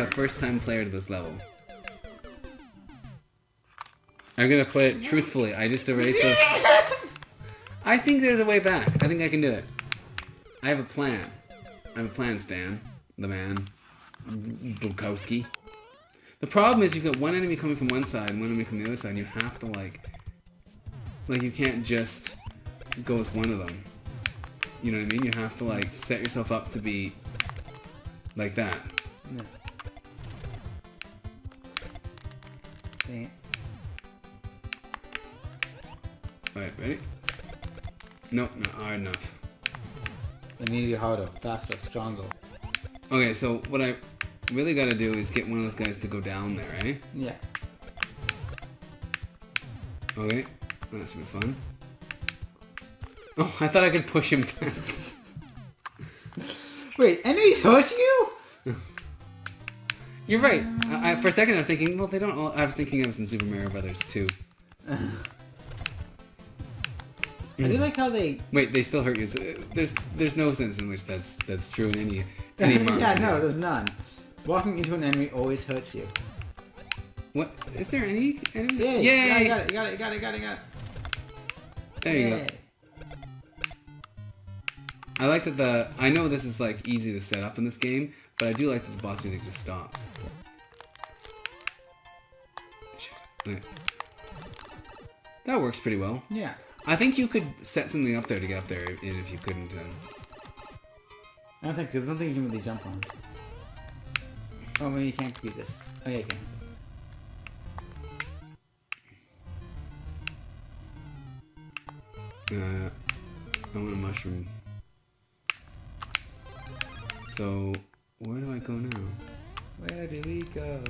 a first-time player to this level. I'm gonna play it truthfully. I just erased the... I think there's a way back. I think I can do it. I have a plan. I have a plan, Stan. The man. Bukowski. The problem is you've got one enemy coming from one side and one enemy from the other side, and you have to, like... Like, you can't just go with one of them. You know what I mean? You have to, like, set yourself up to be like that. Yeah. Alright, ready? No, not hard enough. I need you harder, faster, stronger. Okay, so what I really gotta do is get one of those guys to go down there, eh? Yeah. Okay, that should be fun. Oh, I thought I could push him back. Wait, and he's hurt you? You're right. I, I, for a second I was thinking, well, they don't all... I was thinking I was in Super Mario Brothers too. I do like how they. Wait, they still hurt you. Uh, There's there's no sense in which that's that's true in any any yeah, no, there's none. Walking into an enemy always hurts you. What is there any? any? Yeah, Yay! you got it, you got it, you got it, you got it, you got it. There you go. I like that the. I know this is like easy to set up in this game, but I do like that the boss music just stops. Okay. That works pretty well. Yeah. I think you could set something up there to get up there, and if you couldn't, um, I don't think so. There's nothing you can really jump on. Oh, maybe you can't beat this. Oh, yeah, you can. uh, I want a mushroom. So, where do I go now? Where do we go?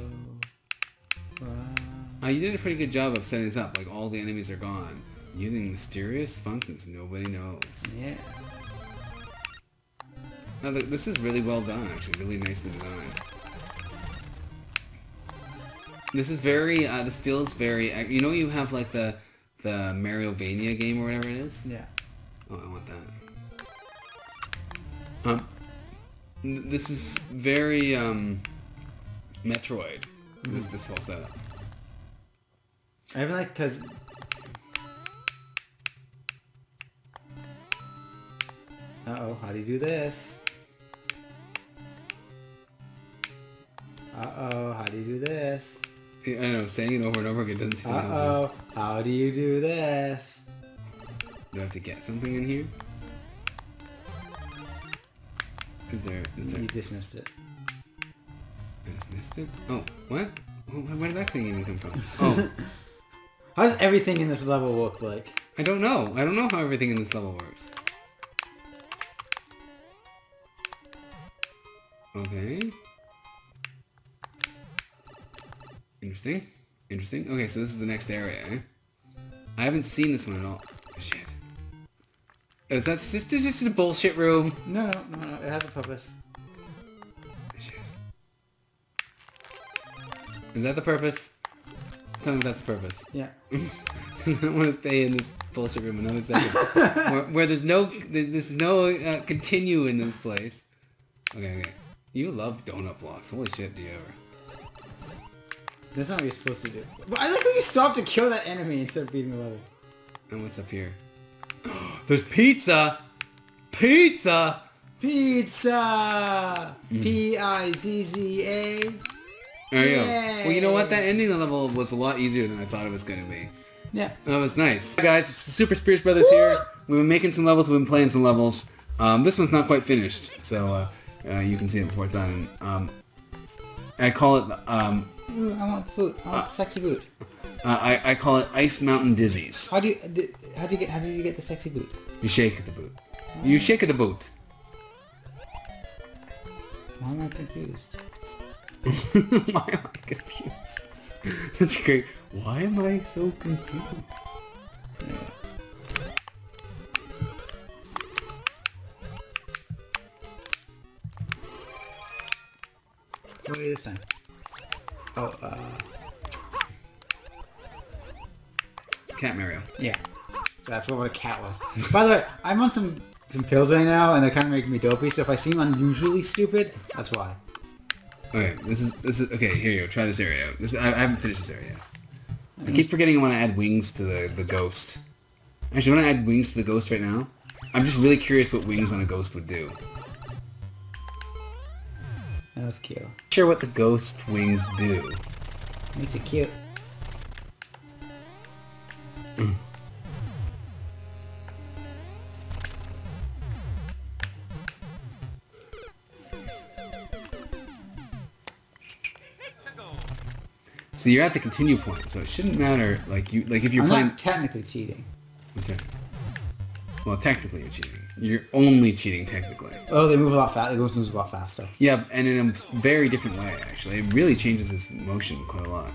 Uh, you did a pretty good job of setting this up. Like all the enemies are gone, using mysterious functions nobody knows. Yeah. Now, th- this is really well done, actually. Really nicely designed. This is very. Uh, this feels very. You know, you have like the the Mariovania game or whatever it is. Yeah. Oh, I want that. Um, th- this is very um, Metroid. This this whole setup. I even like because. Uh oh, how do you do this? Uh oh, how do you do this? I don't know, saying it over and over again doesn't seem to Uh-oh, how do you do this? Do I have to get something in here? Is there? Is there? You just missed it. I just missed it. Oh, what? Where did that thing even come from? Oh, How does everything in this level look like? I don't know. I don't know how everything in this level works. Okay. Interesting. Interesting. Okay, so this is the next area, eh? I haven't seen this one at all. Is that just, just, just a bullshit room? No, no, no, no, it has a purpose. Is that the purpose? Tell me that's the purpose. Yeah. I don't want to stay in this bullshit room another second. where, where there's no, there's no uh, continue in this place. Okay, okay. You love donut blocks. Holy shit, do you ever? That's not what you're supposed to do. But I like how you stopped to kill that enemy instead of beating the level. And what's up here? there's pizza! Pizza! Pizza! P-I-Z-Z-A. There you go. Well, you know what? That ending level was a lot easier than I thought it was going to be. Yeah. That was nice. Guys, it's Super Speers Brothers here. We've been making some levels, we've been playing some levels. Um, this one's not quite finished, so uh, uh, you can see it before it's done. Um, I call it, um, Ooh, I want food. I want sexy boot. uh, I, I call it Ice Mountain Dizzies. How do you how do you get how do you get the sexy boot? You shake the boot. You shake the boot. Why am I confused? Why am I confused? That's great. Why am I so confused? What you this time? Oh, uh, Cat Mario. yeah. So I forgot what a cat was. By the way, I'm on some some pills right now, and they're kind of making me dopey. So if I seem unusually stupid, that's why. Okay, this is this is okay. Here you go. Try this area out. This I, I haven't finished this area. I keep forgetting I want to add wings to the the ghost. Actually, I want to add wings to the ghost right now. I'm just really curious what wings on a ghost would do. That was cute. Sure, what the ghost wings do. Makes it cute. So you're at the continue point, so it shouldn't matter. Like you, like if you're I'm playing. technically cheating. That's right. Well, technically you're cheating. You're only cheating technically. Oh, they move a lot fast. They moves a lot faster. Yeah, and in a very different way actually. It really changes his motion quite a lot.